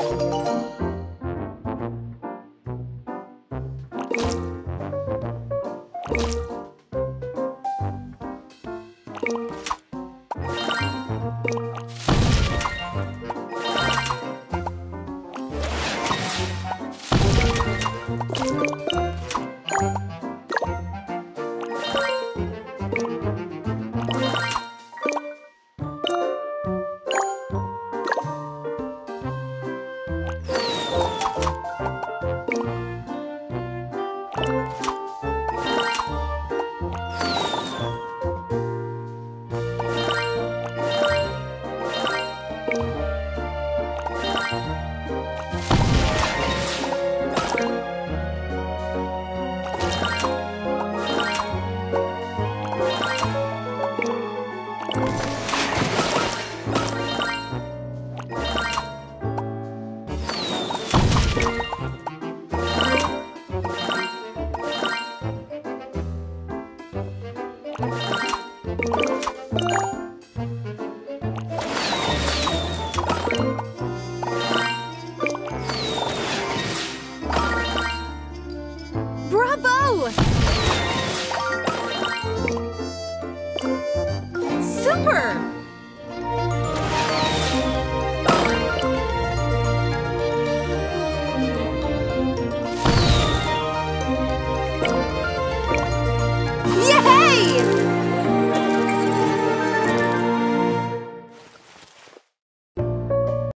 Thank you. Bravo! Super! see.